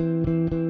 Música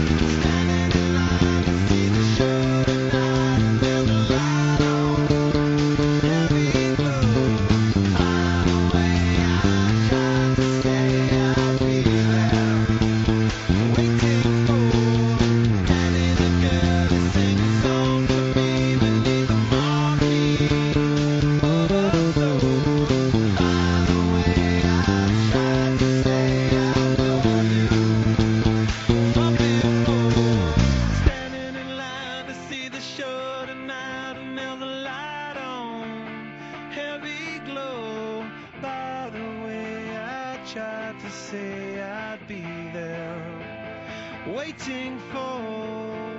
to say I'd be there waiting for